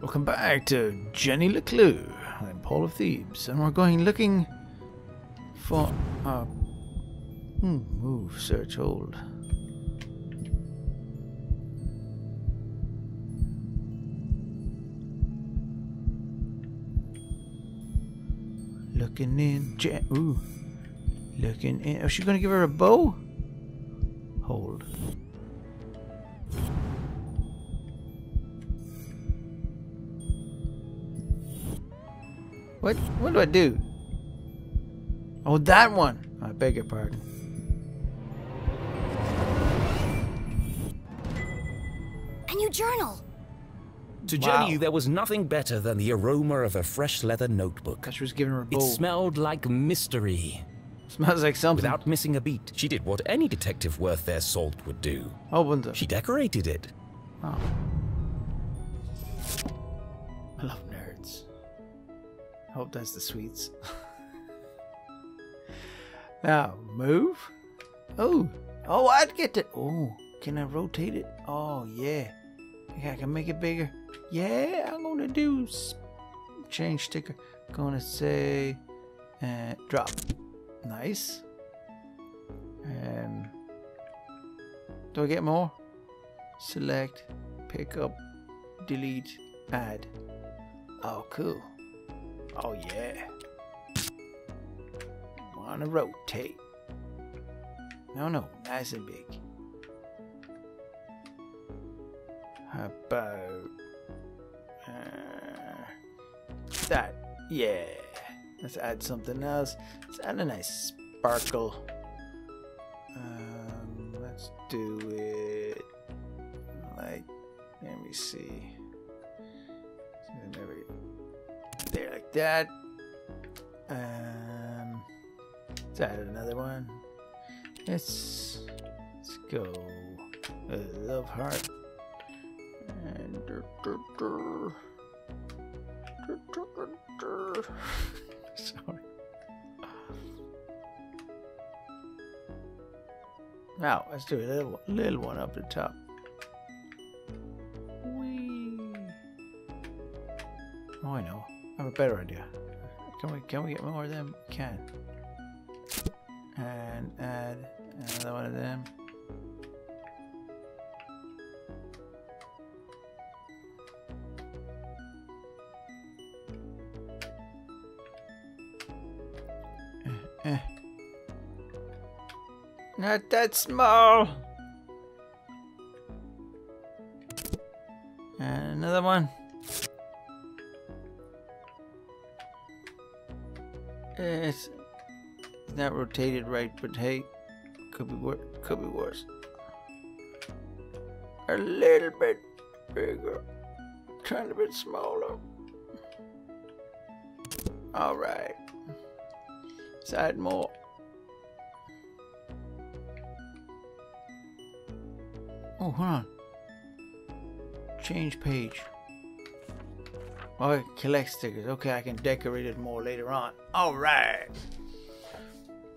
Welcome back to Jenny LeClue. I'm Paul of Thebes, and we're going looking for. a hmm, move, search, hold. Looking in. Jen. Ooh. Looking in. Is she going to give her a bow? Hold. What? What do I do? Oh, that one. I beg your pardon. A new journal. To Wow. Jenny, there was nothing better than the aroma of a fresh leather notebook. Cause she was giving her a It smelled like mystery. Smells like something. Without missing a beat, she did what any detective worth their salt would do. Opened it. She decorated it. Oh. Hope that's the sweets. now, move. Oh. Oh, I'd get to. Oh, can I rotate it? Oh, yeah. I can make it bigger. Yeah, I'm going to do change sticker. Gonna say uh, drop. Nice. Um, do I get more? Select, pick up, delete, add. Oh, cool. Oh, yeah. Wanna rotate. No, no, nice and big. How about uh, that? Yeah. Let's add something else. Let's add a nice sparkle. Um, let's do it like let me see that. Um let's add another one. Let's let's go a love heart. And sorry. Now let's do a little little one up the top. Whee. Oh, I know. I have a better idea. Can we can we get more of them? Can. And add another one of them. Eh, eh. Not that small. And another one. Eh, it's not rotated right, but hey, could be worse. Could be worse. A little bit bigger, tiny bit smaller. All right. Add more. Oh, hold on. Change page. Oh, collect stickers. Okay, I can decorate it more later on. All right.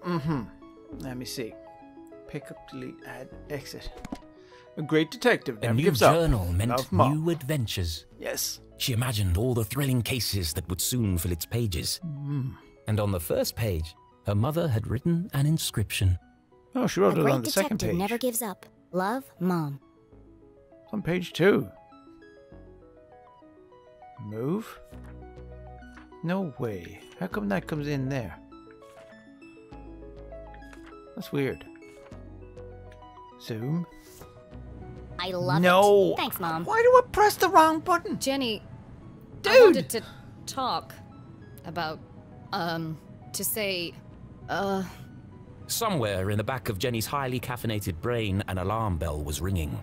Mm-hmm. Let me see. Pick up, delete, add, exit. A great detective A never new gives up. meant Love Mom. new adventures. Yes. She imagined all the thrilling cases that would soon fill its pages. Mm. And on the first page, her mother had written an inscription. Oh, she A wrote it on the second detective page. never gives up. Love, Mom. It's on page two. Move? No way. How come that comes in there? That's weird. Zoom? I love no. it. Thanks, Mom. Why do I press the wrong button? Jenny, I Dude! wanted to talk about, um, to say, uh, Somewhere in the back of Jenny's highly caffeinated brain, an alarm bell was ringing.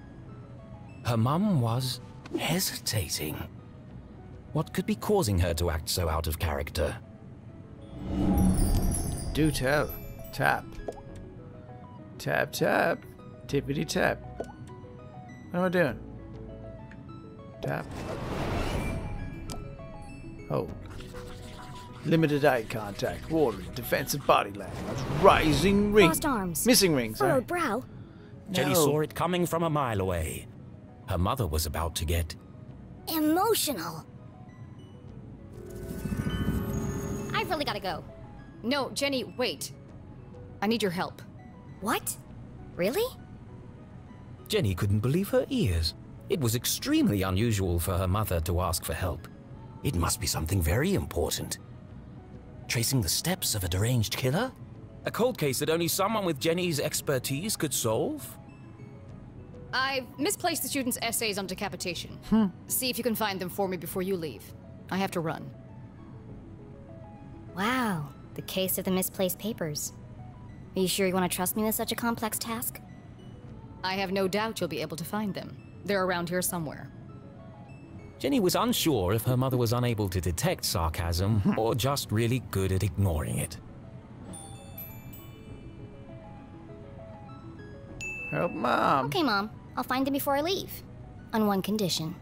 Her mum was hesitating. What could be causing her to act so out of character? Do tell. Tap. Tap, tap. Tippity tap. What am I doing? Tap. Oh. Limited eye contact. Watering. Defensive body language. Rising ring. Crossed arms. Missing rings. Furrowed eh? brow. Jenny No. saw it coming from a mile away. Her mother was about to get Emotional. I've really gotta go. No, Jenny, wait. I need your help. What? Really? Jenny couldn't believe her ears. It was extremely unusual for her mother to ask for help. It must be something very important. Tracing the steps of a deranged killer? A cold case that only someone with Jenny's expertise could solve? I've misplaced the students' essays on decapitation. Hmm. See if you can find them for me before you leave. I have to run. Wow, the case of the misplaced papers. Are you sure you want to trust me with such a complex task? I have no doubt you'll be able to find them. They're around here somewhere. Jenny was unsure if her mother was unable to detect sarcasm hmm. or just really good at ignoring it. Help mom. Okay, Mom. I'll find them before I leave. On one condition.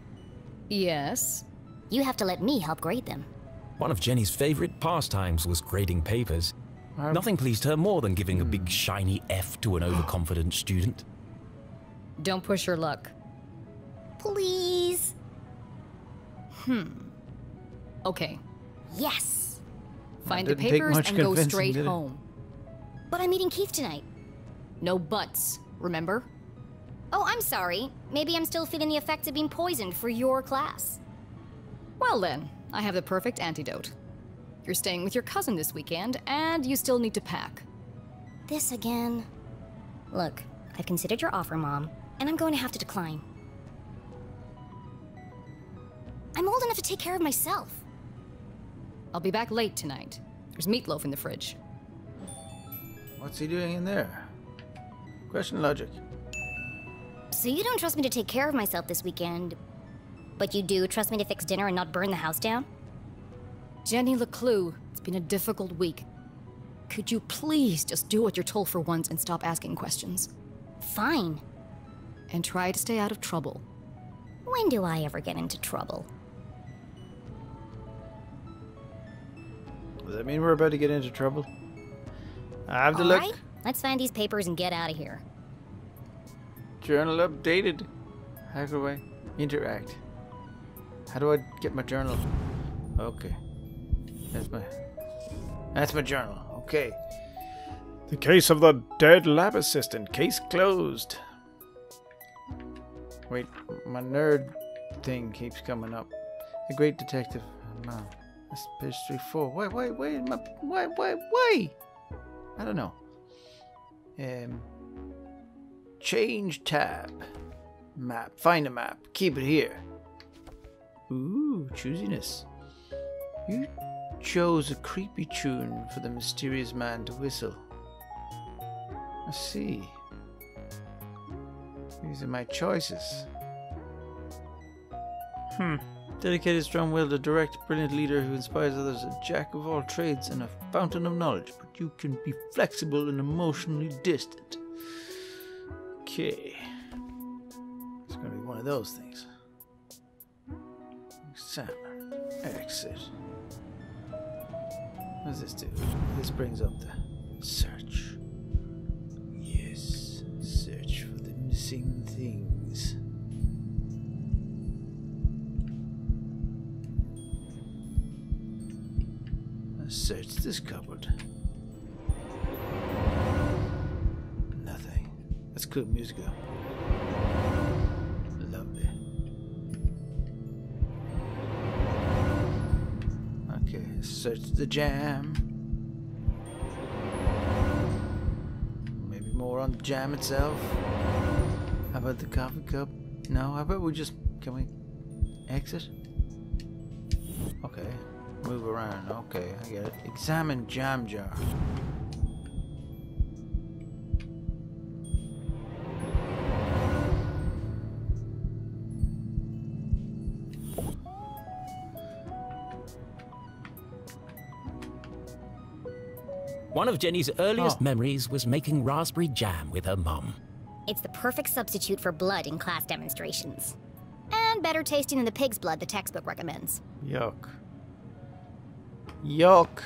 Yes? You have to let me help grade them. One of Jenny's favorite pastimes was grading papers. Um, Nothing pleased her more than giving a big shiny F to an overconfident student. Don't push your luck. Please. Hmm. Okay, Yes. find the papers much and go straight home. But I'm meeting Keith tonight. No buts, remember? Oh, I'm sorry. Maybe I'm still feeling the effects of being poisoned for your class. Well then, I have the perfect antidote. You're staying with your cousin this weekend, and you still need to pack. This again. Look, I've considered your offer, Mom, and I'm going to have to decline. I'm old enough to take care of myself. I'll be back late tonight. There's meatloaf in the fridge. What's he doing in there? Question logic. So you don't trust me to take care of myself this weekend, but you do trust me to fix dinner and not burn the house down? Jenny LeClue, it's been a difficult week. Could you please just do what you're told for once and stop asking questions? Fine. And try to stay out of trouble. When do I ever get into trouble? Does that mean we're about to get into trouble? I have to All look. right, let's find these papers and get out of here. Journal updated. How do I interact? How do I get my journal? Okay. That's my That's my journal. Okay. The case of the dead lab assistant. Case closed. Wait, my nerd thing keeps coming up. A great detective. No. That's page three four. Wait, wait, wait, my wait, wait, wait. I don't know. Um Change tab. Map. Find a map. Keep it here. Ooh, choosiness. You chose a creepy tune for the mysterious man to whistle. I see. These are my choices. Hmm. Dedicated, strong-willed, a direct, brilliant leader who inspires others, a jack of all trades and a fountain of knowledge, but you can be flexible and emotionally distant. Okay. It's gonna be one of those things. Exit. What does this do? This brings up the search. Yes. Search for the missing things. Search this cupboard. Nothing. That's good music. Search the jam. Maybe more on the jam itself. How about the coffee cup? No, how about we just can we exit? Okay. Move around. Okay, I get it. Examine jam jar. One of Jenny's earliest Oh. memories was making raspberry jam with her mum. It's the perfect substitute for blood in class demonstrations. And better tasting than the pig's blood the textbook recommends. Yuck. Yuck.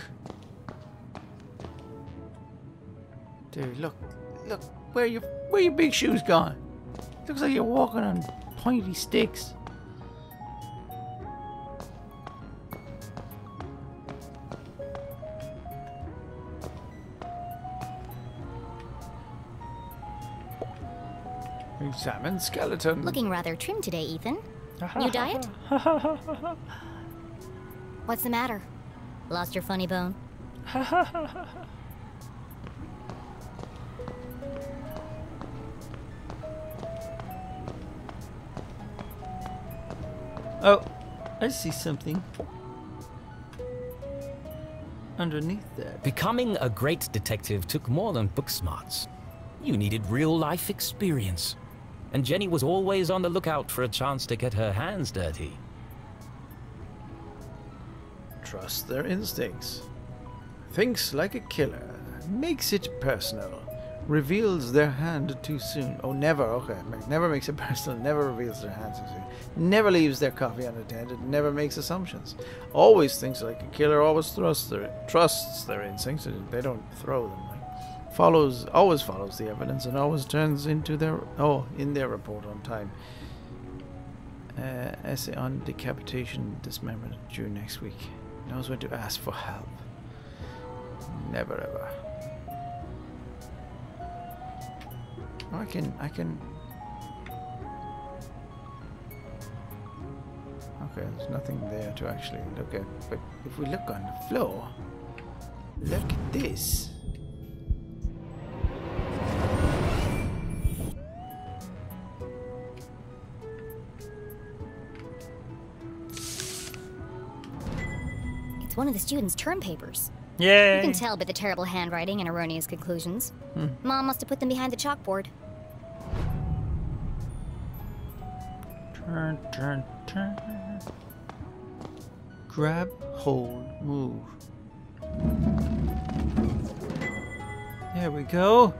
Dude, look, look, where your where your big shoes gone? Looks like you're walking on pointy sticks. Examine skeleton. Looking rather trim today, Ethan. New diet? What's the matter? Lost your funny bone? Oh, I see something. Underneath that. Becoming a great detective took more than book smarts. You needed real life experience. And Jenny was always on the lookout for a chance to get her hands dirty. Trust their instincts. Thinks like a killer. Makes it personal. Reveals their hand too soon. Oh, never. Okay. Never makes it personal. Never reveals their hand too soon. Never leaves their coffee unattended. Never makes assumptions. Always thinks like a killer. Always their, trusts their instincts. They don't throw them. Follows, always follows the evidence and always turns into their, oh, in their report on time. Uh, essay on decapitation, dismemberment due next week. Knows when to ask for help. Never ever. I can, I can. Okay, there's nothing there to actually look at. But if we look on the floor, look at this. One of the students' term papers. Yay! You can tell by the terrible handwriting and erroneous conclusions. Hmm. Mom must have put them behind the chalkboard. Turn, turn, turn. Grab, hold, move. There we go.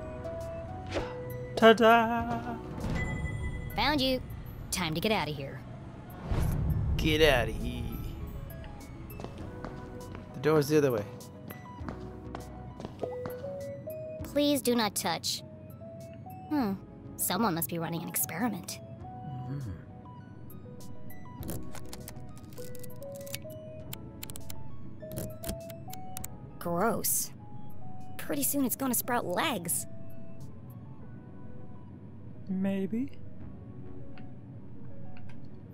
Ta-da! Found you. Time to get out of here. Get out of here. The door's the other way. Please do not touch. Hmm. Someone must be running an experiment. Gross. Pretty soon it's gonna sprout legs. Maybe.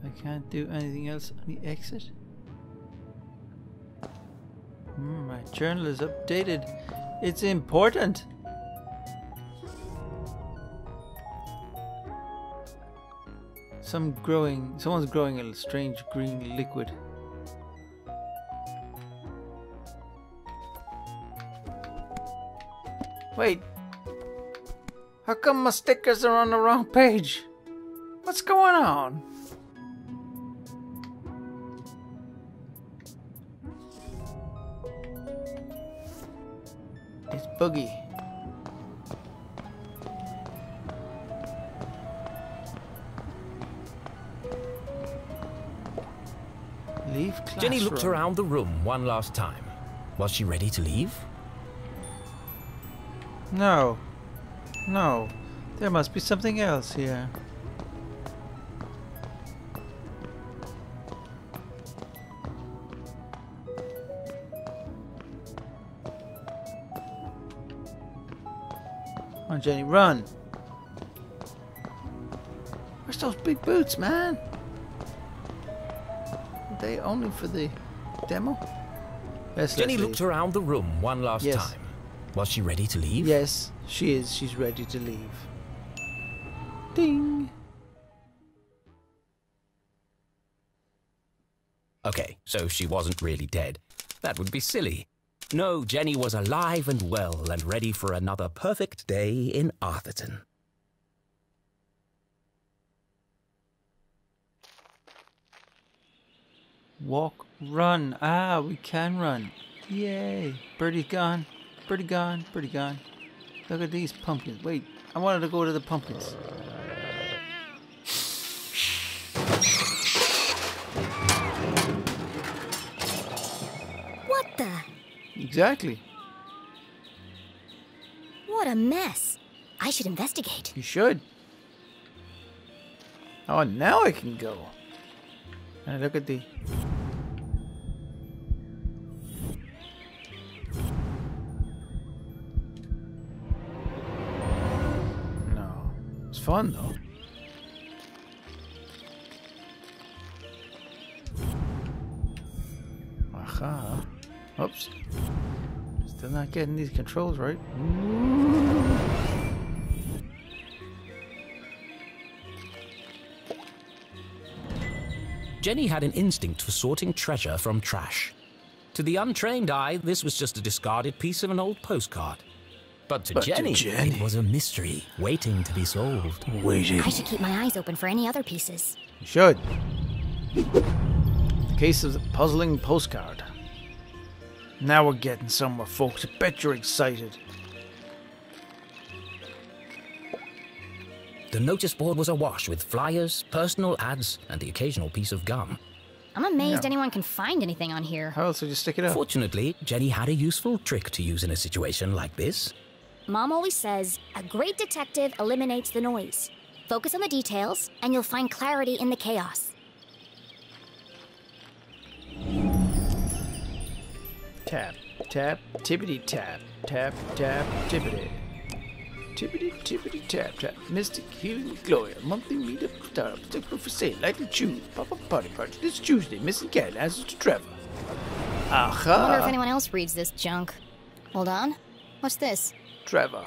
I can't do anything else on the exit. Hmm, my journal is updated. It's important. Some growing, someone's growing a strange green liquid. Wait, how come my stickers are on the wrong page? What's going on? Boogie. Leave classroom. Jenny looked around the room one last time. Was she ready to leave? No. No. There must be something else here. Jenny, run! Where's those big boots, man? Are they only for the demo? Yes, Jenny looked around the room one last Yes. time. Was she ready to leave? Yes, she is. She's ready to leave. Ding! Okay, so she wasn't really dead. That would be silly. No, Jenny was alive and well and ready for another perfect day in Arthurton. Walk, run. Ah, we can run. Yay. Birdie's gone. Birdie gone. Birdie gone. Look at these pumpkins. Wait, I wanted to go to the pumpkins. What the? Exactly. What a mess. I should investigate. You should. Oh, now I can go. And look at the... No. It's fun, though. Aha. Oops. Still not getting these controls right. Jenny had an instinct for sorting treasure from trash. To the untrained eye, this was just a discarded piece of an old postcard. But to, But to Jenny, Jenny- it was a mystery waiting to be solved. Waiting. I should keep my eyes open for any other pieces. You should. The case of the puzzling postcard. Now we're getting somewhere, folks. I bet you're excited. The notice board was awash with flyers, personal ads, and the occasional piece of gum. I'm amazed Yeah. anyone can find anything on here. How else would you stick it up? Fortunately, Jenny had a useful trick to use in a situation like this. Mom always says a great detective eliminates the noise. Focus on the details, and you'll find clarity in the chaos. Tap, tap, tippity tap, tap, tap, tippity. Tippity, tippity, tap, tap. Mystic Healing Gloria, monthly meetup startup, particular for sale, likely choose. Pop up party party this Tuesday, missing cat, answers to Trevor. I wonder if anyone else reads this junk. Hold on. What's this? Trevor.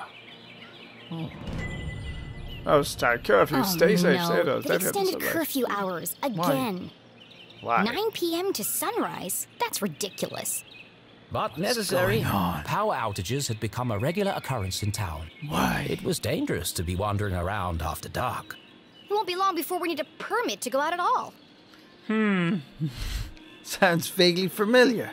Hmm. Oh. Oh, start curfew. oh, Stay safe. no. Stay those. The extended curfew hours. Again. Why? Why? 9 p.m. to sunrise? That's ridiculous. But necessary. going on? Power outages had become a regular occurrence in town. Why? It was dangerous to be wandering around after dark. It won't be long before we need a permit to go out at all. Hmm. Sounds vaguely familiar.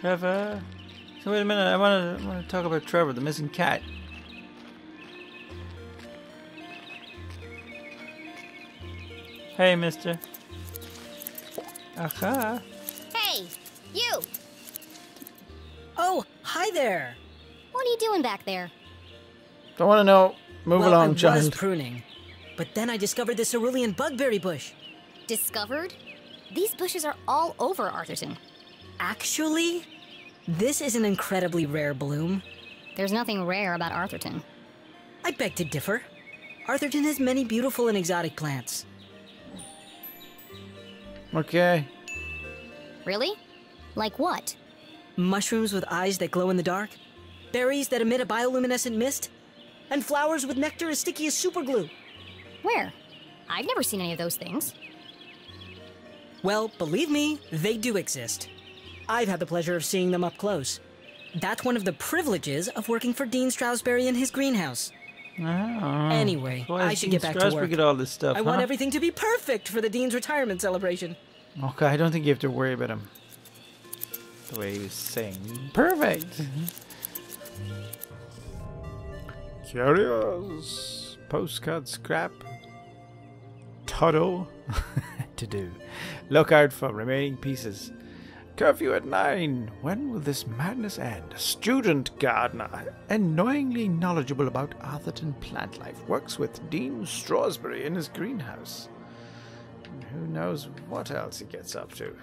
Trevor. So wait a minute. I want to. I want to talk about Trevor, the missing cat. Hey, Mister. Aha. Hey, you! Oh, hi there. What are you doing back there? Don't want to know. Move well, along, I was pruning, but then I discovered this cerulean bugberry bush. Discovered? These bushes are all over Arthurton. Actually, this is an incredibly rare bloom. There's nothing rare about Arthurton. I beg to differ. Arthurton has many beautiful and exotic plants. Okay. Really? Like what? Mushrooms with eyes that glow in the dark, berries that emit a bioluminescent mist, and flowers with nectar as sticky as superglue. Where? I've never seen any of those things. Well, believe me, they do exist. I've had the pleasure of seeing them up close. That's one of the privileges of working for Dean Stroudsbury in his greenhouse. Ah, anyway, Why I does should get back to work. get all this stuff. I want everything to be perfect for the Dean's retirement celebration. Okay, I don't think you have to worry about him. The way he was saying. Perfect! Mm-hmm. Curious. Postcard scrap. Todo. to do. Look out for remaining pieces. Curfew at nine. When will this madness end? Student gardener, annoyingly knowledgeable about Arthurton plant life, works with Dean Stroudsbury in his greenhouse. Who knows what else he gets up to.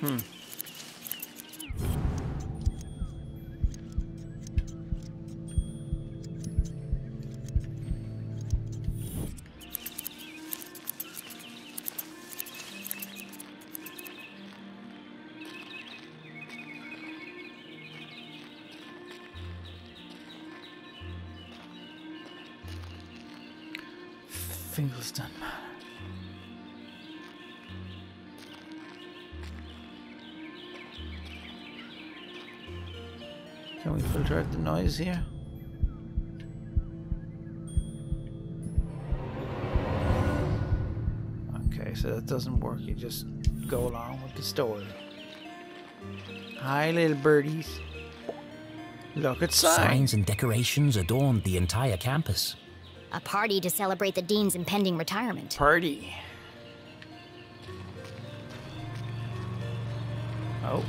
Hmm. Fingalston. Can we filter out the noise here? Okay, so that doesn't work. You just go along with the story. Hi, little birdies. Look at signs. Signs and decorations adorned the entire campus. A party to celebrate the dean's impending retirement. Party. Oh.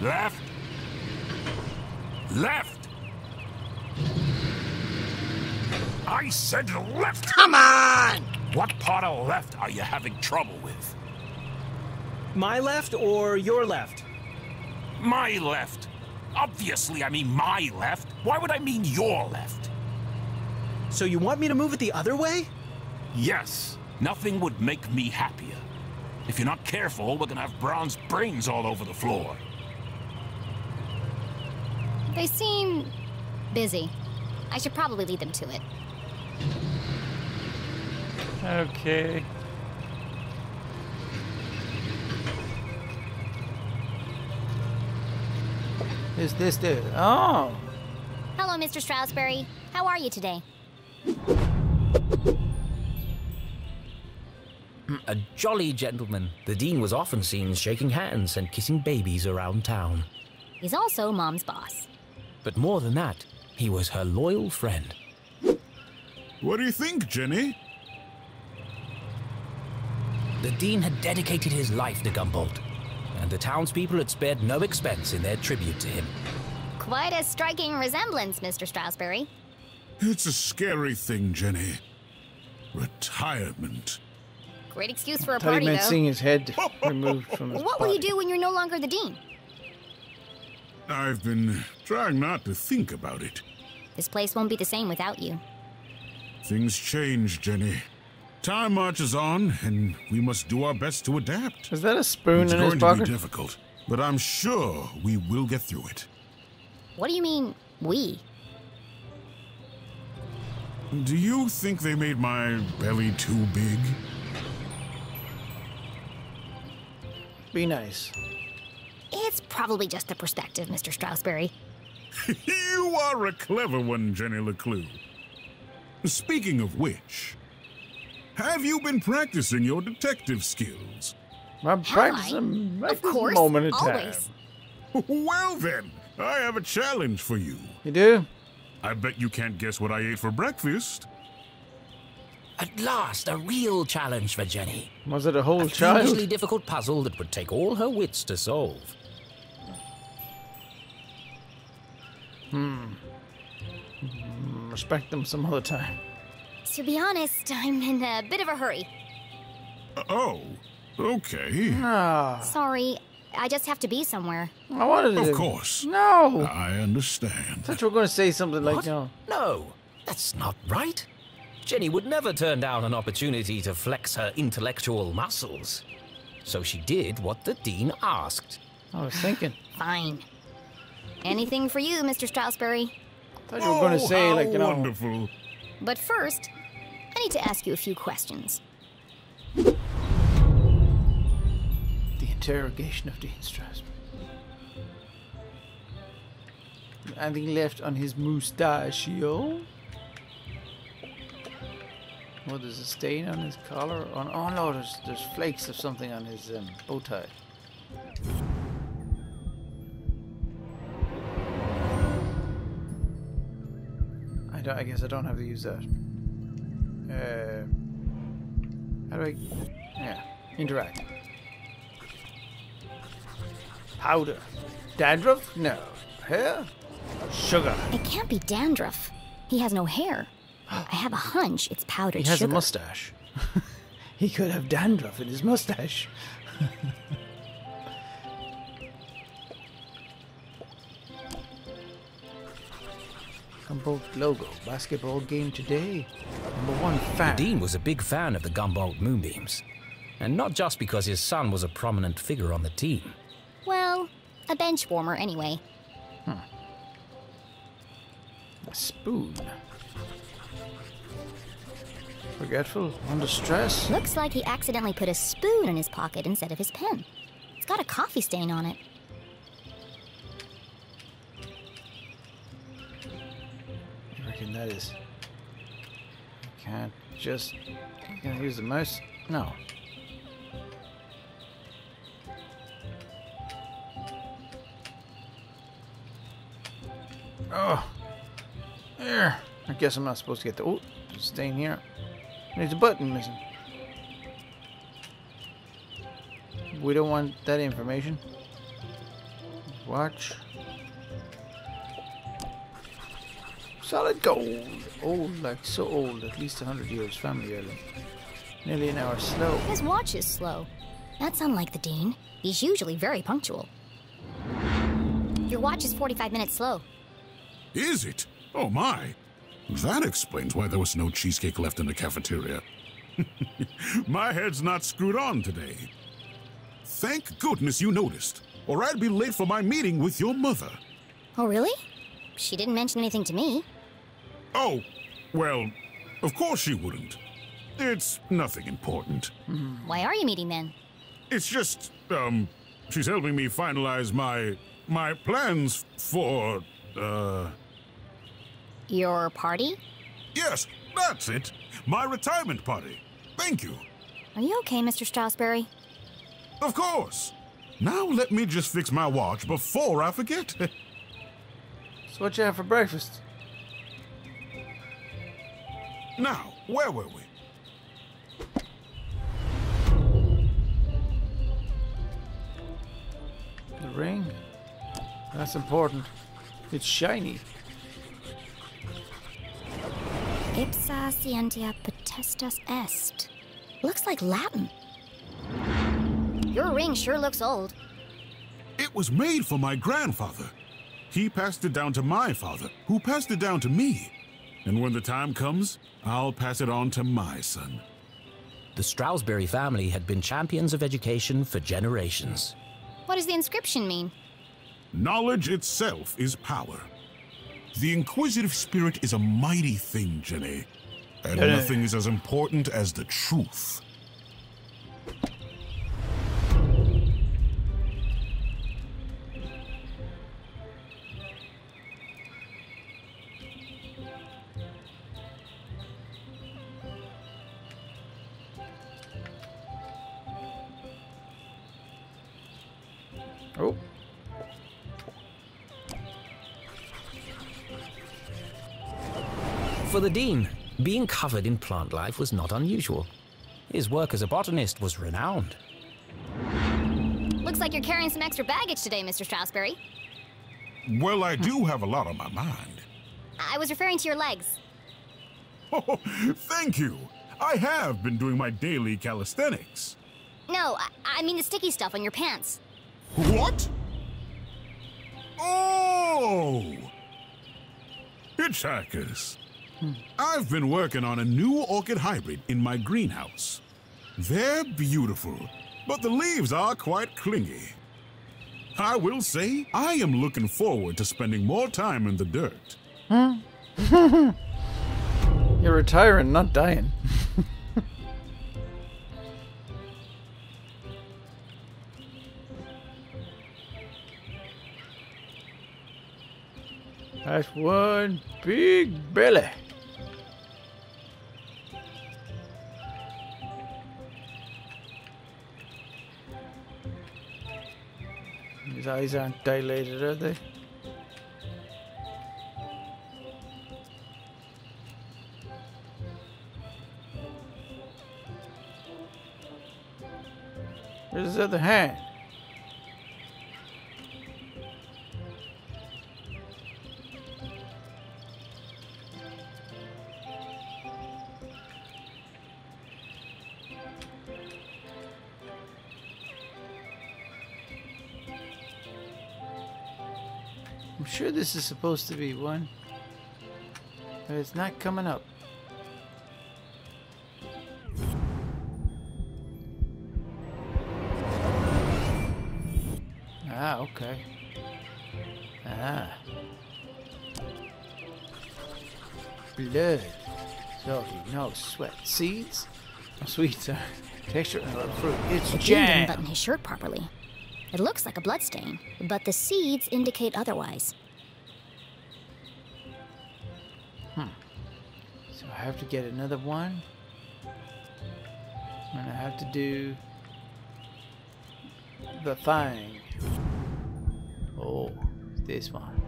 Left. Left. I said left! Come on! What part of left are you having trouble with? My left or your left? My left. Obviously, I mean my left. Why would I mean your left? So you want me to move it the other way? Yes, nothing would make me happier. If you're not careful, we're gonna have Braun's brains all over the floor. They seem busy. I should probably lead them to it. Okay. Is this the... Oh! Hello, Mr. Stroudsbury. How are you today? Mm, a jolly gentleman, the Dean was often seen shaking hands and kissing babies around town. He's also Mom's boss. But more than that, he was her loyal friend. What do you think, Jenny? The Dean had dedicated his life to Gumboldt, and the townspeople had spared no expense in their tribute to him. Quite a striking resemblance, Mr. Stroudsbury. It's a scary thing, Jenny. Retirement. Great excuse for a party, meant though. seeing his head removed from his What will you do when you're no longer the dean? I've been trying not to think about it. This place won't be the same without you. Things change, Jenny. Time marches on, and we must do our best to adapt. Is that a spoon It's in his going to be difficult, but I'm sure we will get through it. What do you mean, we? Do you think they made my belly too big? Be nice. It's probably just the perspective, Mr. Stroudsbury. you are a clever one, Jenny LeClue. Speaking of which, have you been practicing your detective skills? I'm Have practicing I? Of this course, moment in time. Well then, I have a challenge for you. You do? I bet you can't guess what I ate for breakfast. At last, a real challenge for Jenny. Was it a whole A child? hugely difficult puzzle that would take all her wits to solve. Hmm. Respect them some other time. To be honest, I'm in a bit of a hurry. Oh, okay. Ah, Sorry, I just have to be somewhere. I wanted to. Of course. No. I understand. I thought you were going to say something like, What? you know, No, that's not right. Jenny would never turn down an opportunity to flex her intellectual muscles. So she did what the Dean asked. I was thinking. Fine. Anything for you, Mr. Stroudsbury. I thought you were going to Oh, say, how like, you know, wonderful. But first, I need to ask you a few questions. the interrogation of Dean Stroudsbury. Anything left on his mustachio? Oh, there's a stain on his collar. On, oh no, there's there's flakes of something on his um, bow tie. I don't. I guess I don't have to use that. Uh, how do I? Yeah, interact. Powder, dandruff? No. Hair? Sugar. It can't be dandruff. He has no hair. I have a hunch it's powdered sugar. He has sugar. a mustache. he could have dandruff in his mustache. Gumboldt logo. Basketball game today. Number one fan. Dean was a big fan of the Gumboldt Moonbeams. And not just because his son was a prominent figure on the team. Well, a bench warmer anyway. Hmm. A spoon. Forgetful? Under stress? Looks like he accidentally put a spoon in his pocket instead of his pen. It's got a coffee stain on it. I reckon that is. Can't just. Can I use the mouse? No. Oh. There. I guess I'm not supposed to get the. Oh, a here. There's a button missing. We don't want that information. Watch. Solid gold. Old, like so old, at least a hundred years. Family heirloom. Nearly an hour slow. His watch is slow. That's unlike the Dean. He's usually very punctual. Your watch is 45 minutes slow. Is it? Oh my. That explains why there was no cheesecake left in the cafeteria. my head's not screwed on today. Thank goodness you noticed, or I'd be late for my meeting with your mother. Oh, really? She didn't mention anything to me. Oh, well, of course she wouldn't. It's nothing important. Why are you meeting then? It's just, um, she's helping me finalize my my plans for, uh, Your party? yes, that's it. My retirement party. Thank you. Are you okay, Mr. Stroudsbury? Of course. Now let me just fix my watch before I forget. So what you have for breakfast? Now, where were we? The ring. That's important. It's shiny. Ipsa scientia potestas est. Looks like Latin. Your ring sure looks old. It was made for my grandfather. He passed it down to my father, who passed it down to me. And when the time comes, I'll pass it on to my son. The Stroudsbury family had been champions of education for generations. What does the inscription mean? Knowledge itself is power. The inquisitive spirit is a mighty thing, Jenny. And nothing is as important as the truth. For the Dean, being covered in plant life was not unusual. His work as a botanist was renowned. Looks like you're carrying some extra baggage today, Mr. Stroudsbury. Well, I do have a lot on my mind. I was referring to your legs. Oh, thank you. I have been doing my daily calisthenics. No, I, I mean the sticky stuff on your pants. What? Oh! Hitchhikers. I've been working on a new orchid hybrid in my greenhouse. They're beautiful, but the leaves are quite clingy. I will say, I am looking forward to spending more time in the dirt. you're retiring, not dying. That's one big belly. Eyes aren't dilated, are they? Where's his other hand? I'm sure this is supposed to be one, but it's not coming up. Ah, okay. Ah. Blood. Salty, no sweat. Seeds? No sweets. Texture and fruit. It's Dean didn't jam. button his shirt properly. It looks like a bloodstain, but the seeds indicate otherwise. Hmm. So I have to get another one. And I have to do the thing. Oh, this one.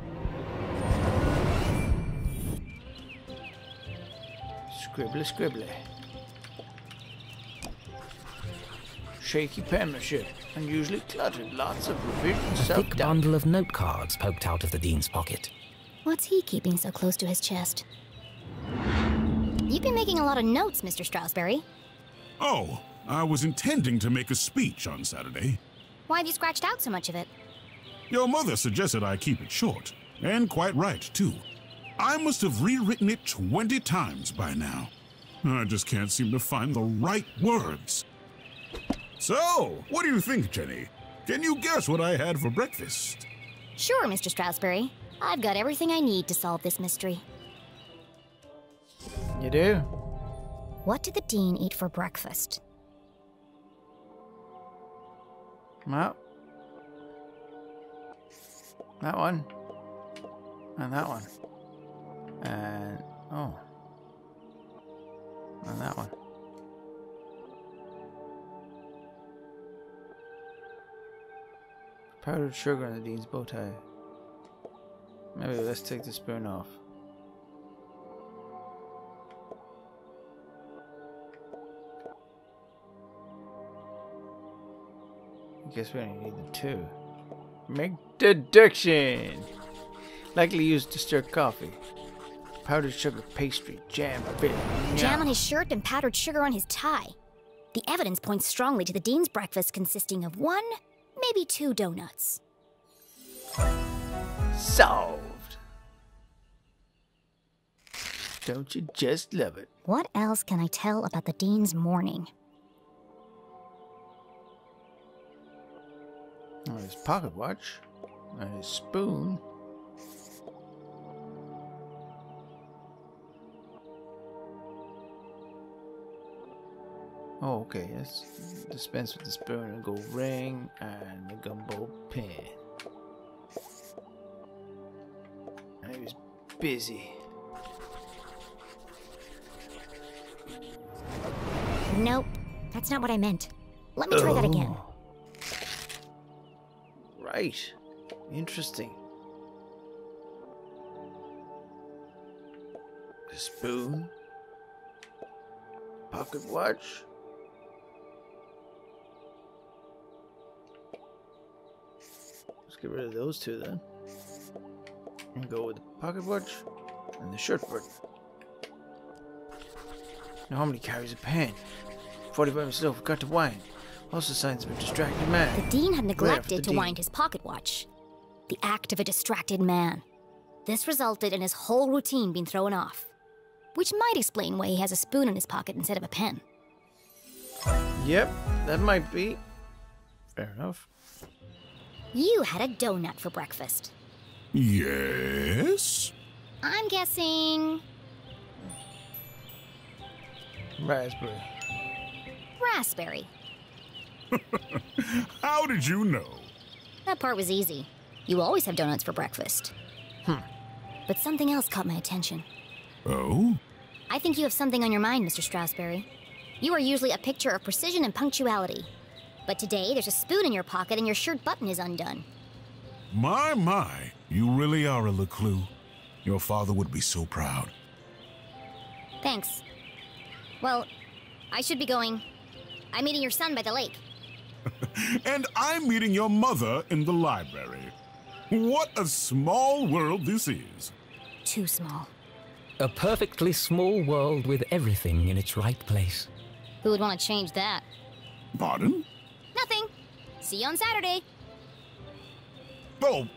Scribbly, scribbly. Shaky penmanship, unusually cluttered, lots of revisions A thick self-doubt. bundle of note cards poked out of the Dean's pocket. What's he keeping so close to his chest? You've been making a lot of notes, Mr. Stroudsbury. Oh, I was intending to make a speech on Saturday. Why have you scratched out so much of it? Your mother suggested I keep it short, and quite right, too. I must have rewritten it 20 times by now. I just can't seem to find the right words. So, what do you think, Jenny? Can you guess what I had for breakfast? Sure, Mr. Stroudsbury. I've got everything I need to solve this mystery. You do? What did the Dean eat for breakfast? Well. That one. And that one. And. Oh. And that one. Powdered sugar in the Dean's bow tie. Maybe let's take the spoon off. I guess we only need the two. Make deduction! Likely used to stir coffee. Powdered sugar pastry, jam, filling. Jam on his shirt and powdered sugar on his tie. The evidence points strongly to the Dean's breakfast consisting of one, maybe two donuts. Solved! Don't you just love it? What else can I tell about the Dean's morning? Oh, his pocket watch. And his spoon. Oh, okay. Let's dispense with the spoon and go ring and the Gumboldt pin. I was busy. Nope, that's not what I meant. Let me try that oh. again. Oh. Right. Interesting. The spoon. Pocket watch. Get rid of those two then. And go with the pocket watch and the shirt button. Many carries a pen? 45 minutes low, forgot to wind. Also signs of a distracted man. The Dean had Rare for the neglected to Dean. wind his pocket watch. The act of a distracted man. This resulted in his whole routine being thrown off. Which might explain why he has a spoon in his pocket instead of a pen. Yep, that might be. Fair enough. You had a donut for breakfast. Yes? I'm guessing Raspberry. raspberry. How did you know? That part was easy. You always have donuts for breakfast. Hmm. But something else caught my attention. Oh? I think you have something on your mind, Mr. Stroudsbury. You are usually a picture of precision and punctuality. But today, there's a spoon in your pocket and your shirt button is undone. My, my. You really are a LeClue. Your father would be so proud. Thanks. Well, I should be going. I'm meeting your son by the lake. And I'm meeting your mother in the library. What a small world this is. Too small. A perfectly small world with everything in its right place. Who would want to change that? Pardon? Nothing. See you on Saturday. Oh,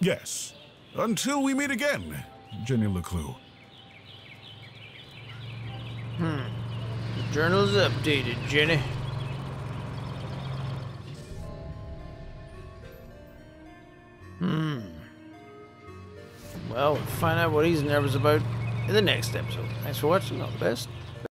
yes. Until we meet again, Jenny LeClue. The journal's updated, Jenny. Hmm. Well, we'll find out what he's nervous about in the next episode. Thanks for watching. All the best.